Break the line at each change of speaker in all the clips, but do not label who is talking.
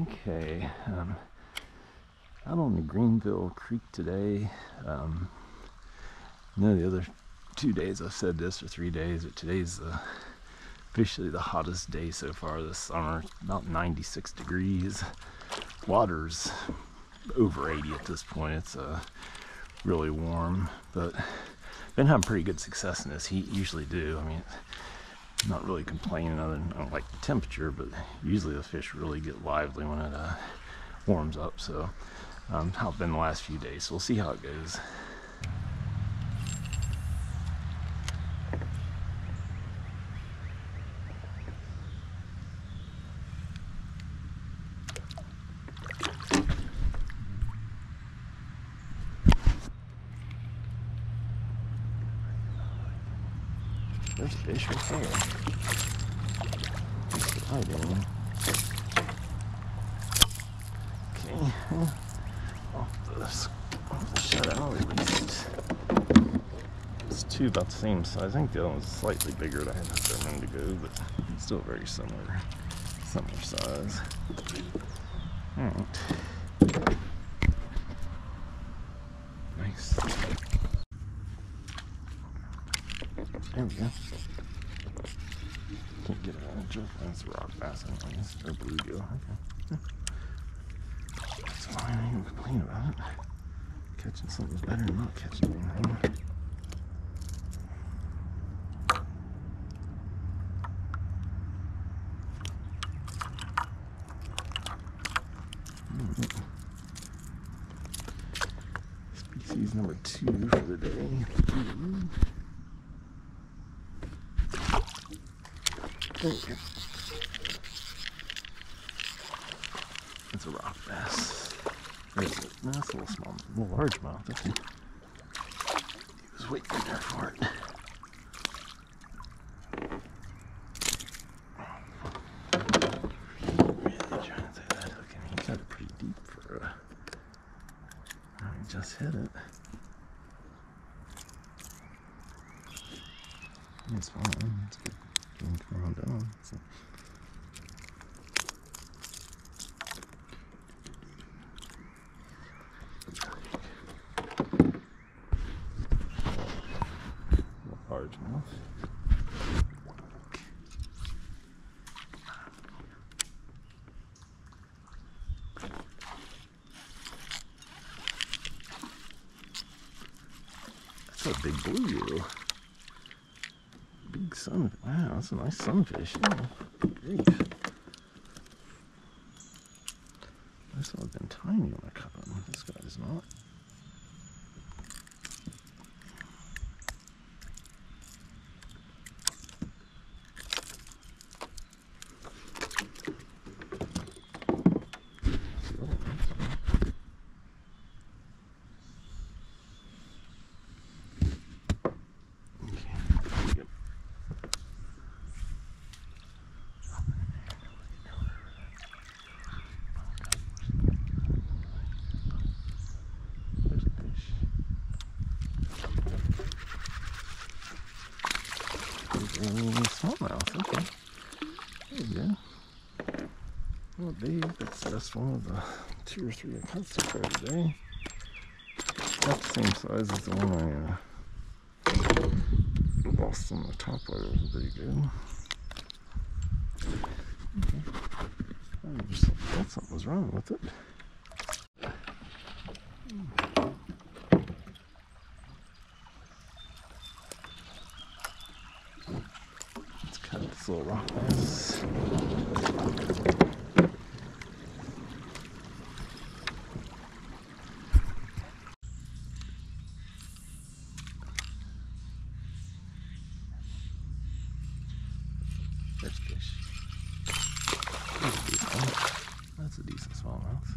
Okay, um, out on the Greenville Creek today. Um, you know, the other two days I've said this, or three days, but today's officially the hottest day so far this summer. It's about 96 degrees. Water's over 80 at this point. It's uh, really warm, but been having pretty good success in this heat. Usually do. I mean, not really complaining other than I don't like the temperature, but usually the fish really get lively when it uh, warms up. So, um, it's been the last few days. So we'll see how it goes. There's fish right there. Hi, Damien. Okay. Off this off the shutout at least. It's same size. I think the other one's slightly bigger. than I had to ago, but still very similar. Similar size. Alright. Nice. There we go. Can't get it on a jerk. That's a rock bass, anyways. Or bluegill. Okay. That's fine. I ain't gonna complain about it. Catching something's better than not catching anything. Species number two for the day. You. It's a rock bass. That's a little small, a little largemouth. He was waiting there for it. Really trying to throw that hook in. He got it pretty deep for a. I just hit it. It's fine. It's good. Come on down. So. Largemouth. That's a big bluegill. Sun. Wow, that's a nice sunfish. Oh, grief. This one's been tiny I caught him. This guy's not. Okay. Yep. There's a fish. There's a smallmouth. Okay. There you go. Well, babe, that's, that's one of the two or three I caught today. About the same size as the one I uh, lost on the top layer. Was pretty good. Okay. I just thought something was wrong with it. Let's cut this little rock bass. There's fish. That's a decent one. That's a decent smallmouth.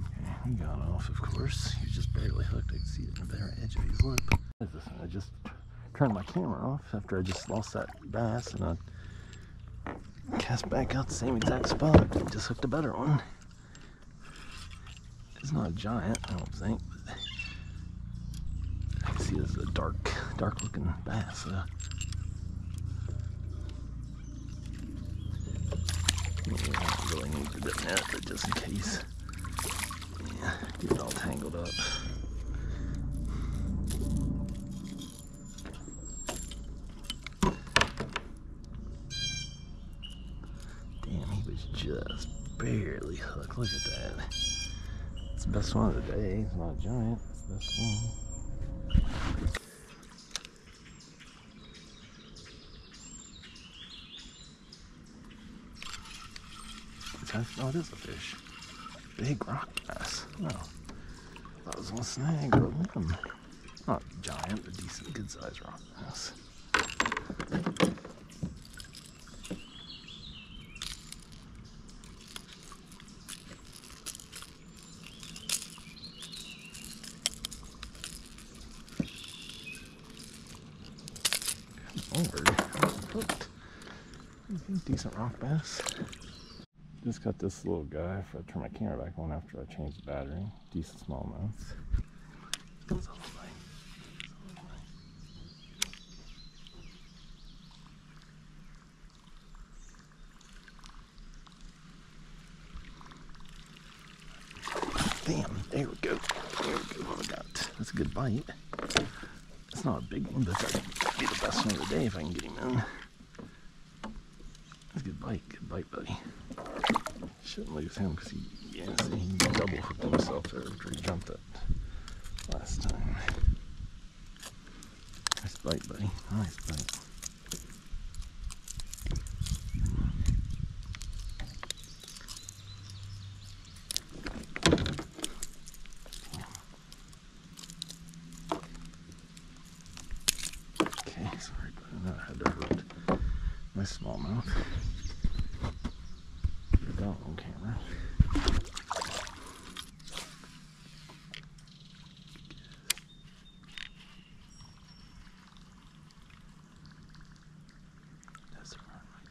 Okay, he got off, of course. He just barely hooked. I could see it in the very edge of his lip. Is? I just turned my camera off after I just lost that bass and I cast back out the same exact spot. Just hooked a better one. It's not a giant, I don't think. But dark, dark looking bass. Uh, I don't really need net, but just in case. Get all tangled up. Damn, he was just barely hooked. Look at that. It's the best one of the day. It's not a giant. It's the best one. No, oh, it is a fish. Big rock bass. No. Oh. That was one snag or a limb. Not giant, but decent, good sized rock bass. Lord, hooked. Decent rock bass. Just got this little guy If I turn my camera back on after I change the battery. Decent smallmouth. Comes all the way. Damn, there we go. There we go. What I got. That's a good bite. It's not a big one, but that'd be the best one of the day if I can get him in. That's a good bite. Good bite, buddy. Shouldn't lose him because he, yeah, he double hooked himself there after he jumped it last time. Nice bite, buddy. Nice bite. Okay, sorry, but had to hurt my smallmouth. Got on camera. That's a run right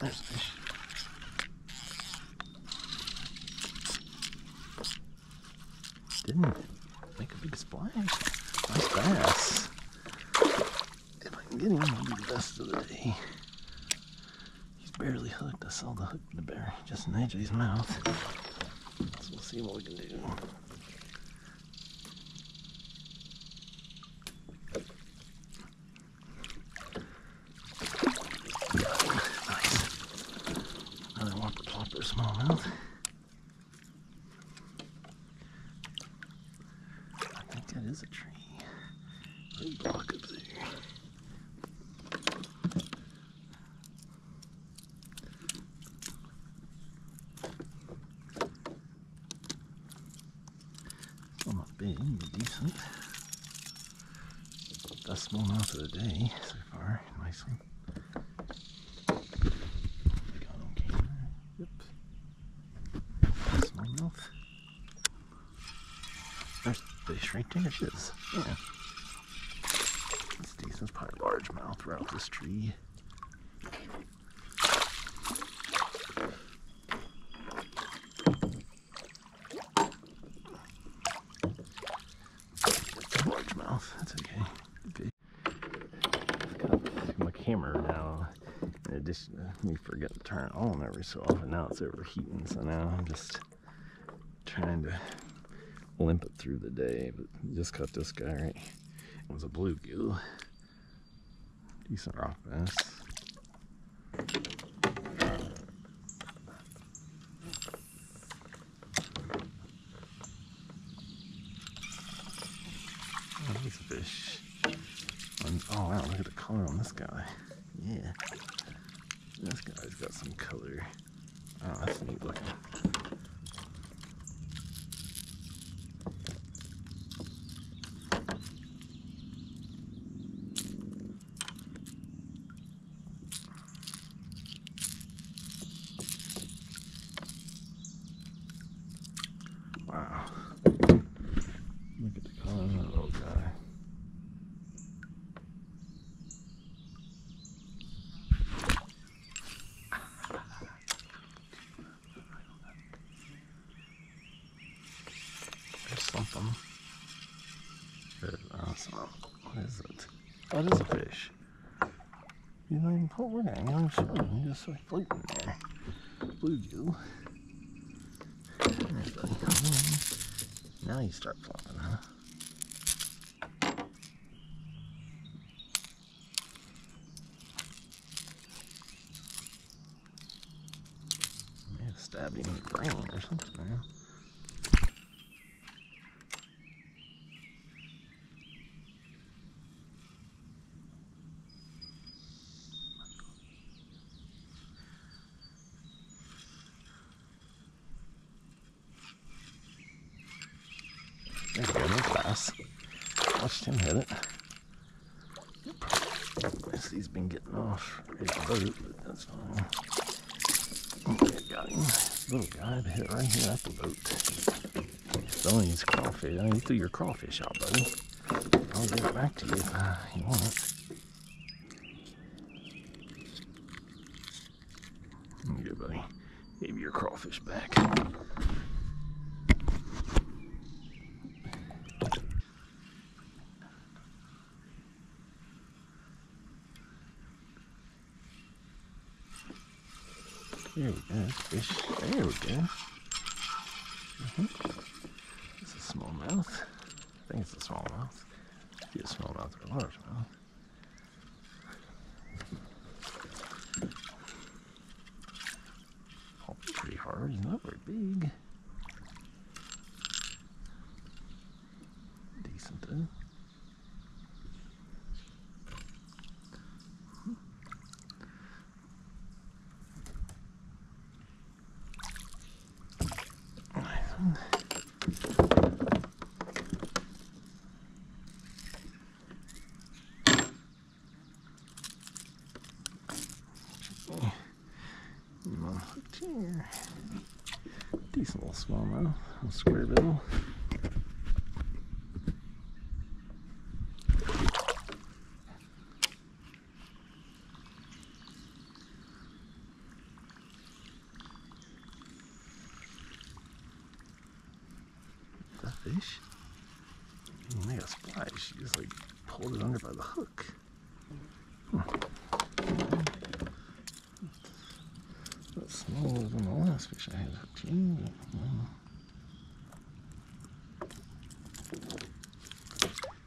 There's a fish. Didn't make a big splash. Nice bass. If I can get him, it'll be the best of the day. Barely hooked. I saw the hook in the bear just in edge of his mouth. So we'll see what we can do. Nice. Another whopper plopper smallmouth. I think that is a tree. Big block up there. But decent. Best smallmouth of the day so far. Nice one. Yep. Smallmouth. There's fish right there. It is. Yeah. It's decent. It's probably largemouth right off this tree. Largemouth. That's okay. Okay. I've got my now. In addition we forget to turn it on every so often, now it's overheating. So now I'm just trying to limp it through the day. But just caught this guy right. It was a bluegill. Decent rock bass. Oh, he's a fish. And- oh wow, look at the color on this guy. Yeah. This guy's got some color. Oh, that's neat looking. Wow. Look at the color of that little guy. There's something. What is it? Oh, it is a fish. You're not even pull it in. You're not even showing. You're just like floating there. Bluegill. There, buddy. Come on. Now you start flopping, huh? May have stabbed him in the brain or something, man. There Watched him hit it. He's been getting off his boat, but that's fine. Okay, got him. Little guy hit right here at the boat. Throwing his crawfish. I mean, you threw your crawfish out, buddy. I'll give it back to you if uh, you want it. Here buddy. Give you your crawfish back. There we go, fish. There we go. Mhm. It's a smallmouth. I think it's a small smallmouth. Could be a smallmouth or a largemouth. Oh, pretty hard. He's not very big. Decent though. Come on, hooked here. Decent little smallmouth, little square bill. That fish? He made a splash. He just like pulled it under by the hook. That's smaller than the last fish I had.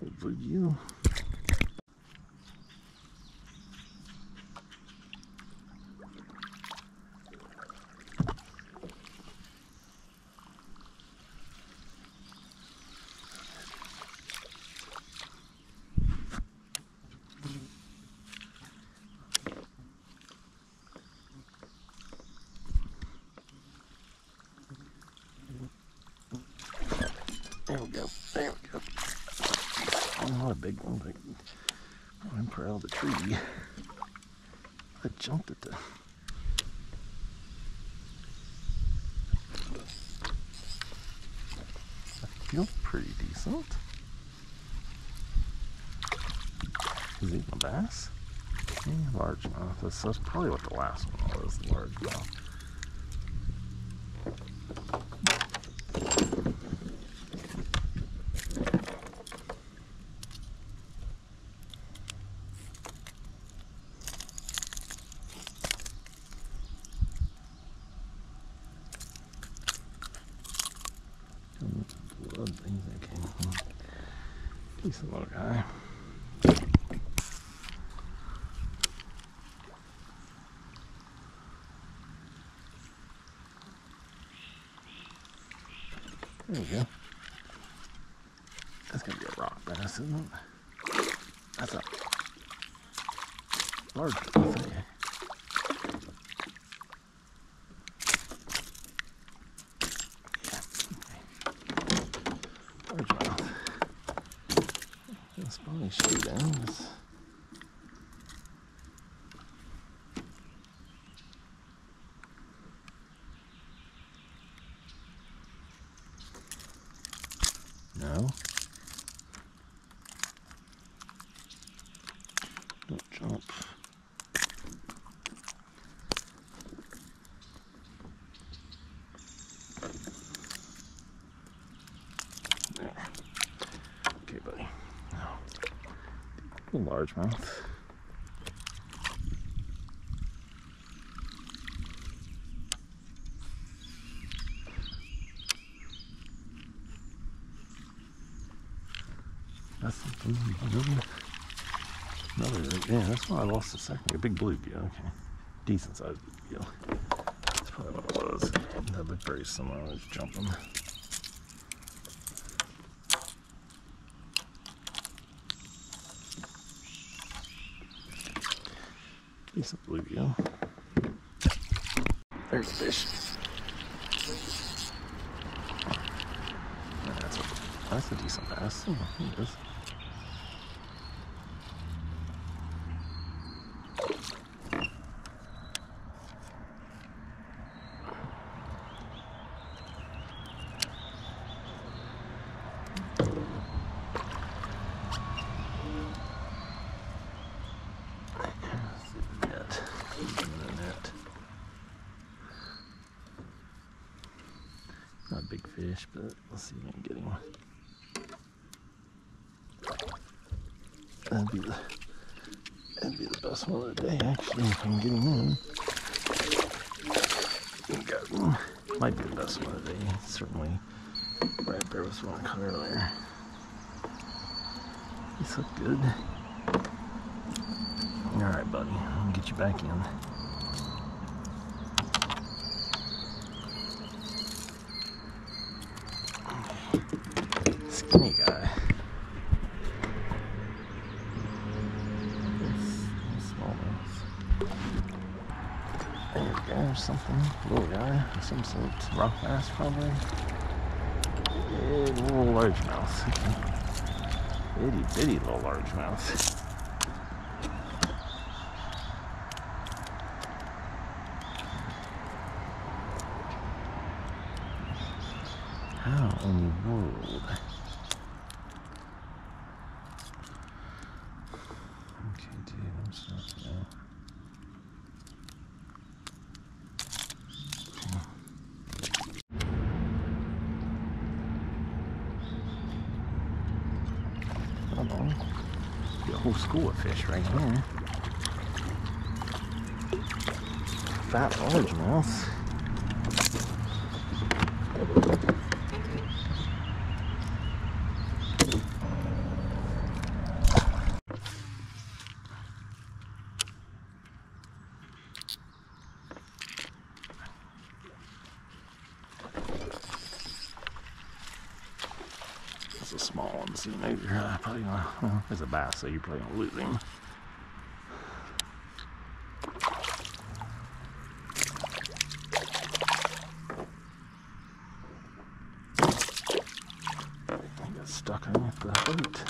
Good for you. There we go. There we go. Not a big one, but I'm proud of the tree. I jumped at the. I feel pretty decent. Is he a bass? Yeah, largemouth. That's, that's probably what the last one was, largemouth. Blood Decent little guy. There we go. That's gonna be a rock bass, isn't it? That's a large one, I think. Largemouth. That's probably shoot down. It's- No. Don't jump. There. Okay, Okay, buddy. Now, a largemouth. That's something. Another, yeah, that's why I lost a second. A big bluegill. Okay, decent sized bluegill. That's probably what it was. That looked very similar. I was jumping. Decent bluegill. There's a fish. That's a, that's a decent bass. Oh, he is. net. The net. Not a big fish, but let's see if we can get him. That'd be the that'd be the best one of the day actually if I can get him in. Got. Might be the best one of the day. Certainly right there with one I caught earlier. These look good. Alright, buddy. I'll get you back in. Skinny guy. Smallmouth. There we go, or something. Little guy, some sort. Of rock bass, probably. Yeah, little largemouth. Itty bitty little largemouth. How in the world? Okay, dude, I'm sorry. now. On. Be a whole school of fish right here. Fat largemouth. That's a small one, so maybe you're uh, probably gonna, well, there's a bass, so you're probably gonna lose him. He got stuck underneath the boat.